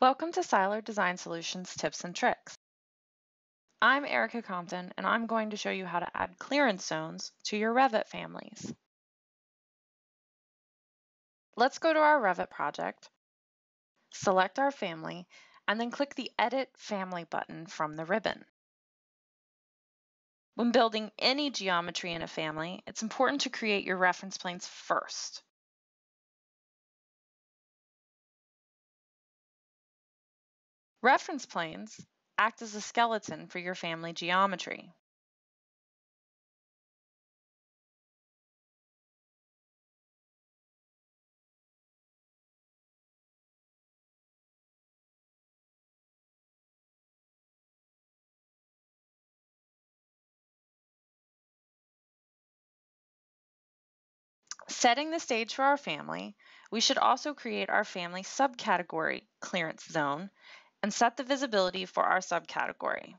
Welcome to Seiler Design Solutions Tips and Tricks. I'm Erica Compton and I'm going to show you how to add clearance zones to your Revit families. Let's go to our Revit project, select our family, and then click the Edit Family button from the ribbon. When building any geometry in a family, it's important to create your reference planes first. Reference planes act as a skeleton for your family geometry. Setting the stage for our family, we should also create our family subcategory clearance zone and set the visibility for our subcategory.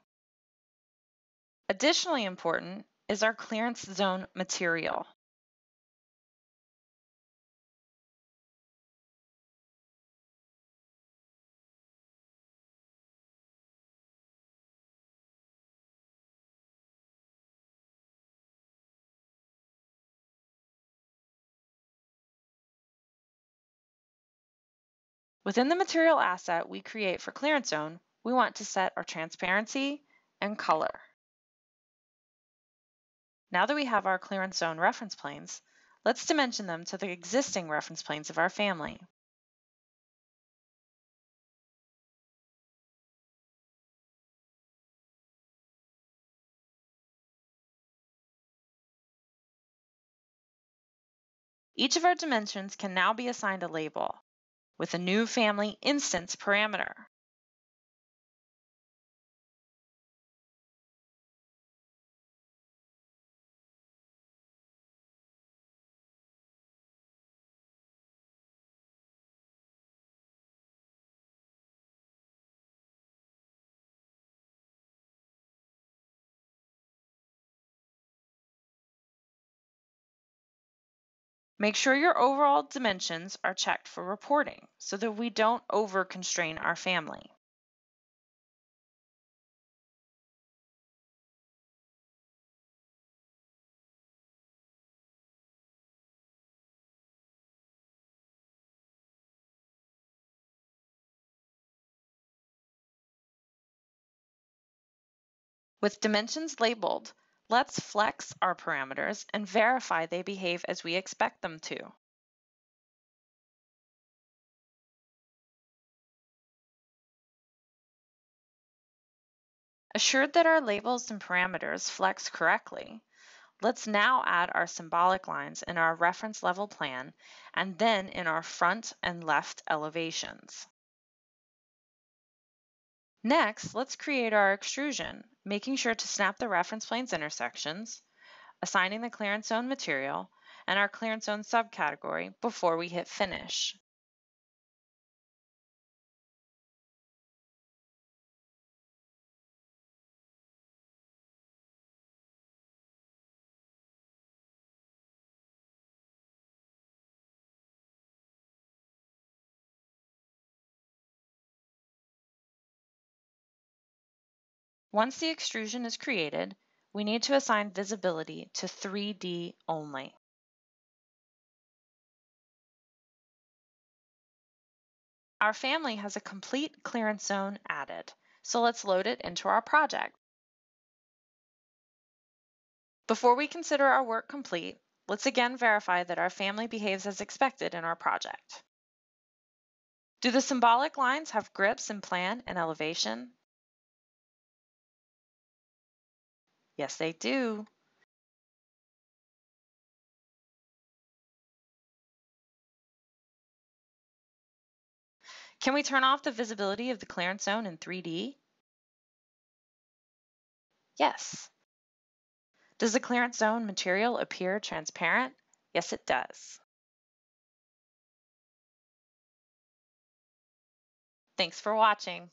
Additionally important is our clearance zone material. Within the material asset we create for clearance zone, we want to set our transparency and color. Now that we have our clearance zone reference planes, let's dimension them to the existing reference planes of our family. Each of our dimensions can now be assigned a label with a new family instance parameter. Make sure your overall dimensions are checked for reporting so that we don't over constrain our family. With dimensions labeled, Let's flex our parameters and verify they behave as we expect them to. Assured that our labels and parameters flex correctly, let's now add our symbolic lines in our reference level plan and then in our front and left elevations. Next, let's create our extrusion, making sure to snap the reference plane's intersections, assigning the clearance zone material, and our clearance zone subcategory before we hit finish. Once the extrusion is created, we need to assign visibility to 3D only. Our family has a complete clearance zone added, so let's load it into our project. Before we consider our work complete, let's again verify that our family behaves as expected in our project. Do the symbolic lines have grips in plan and elevation? Yes, they do. Can we turn off the visibility of the clearance zone in 3D? Yes. Does the clearance zone material appear transparent? Yes, it does. Thanks for watching.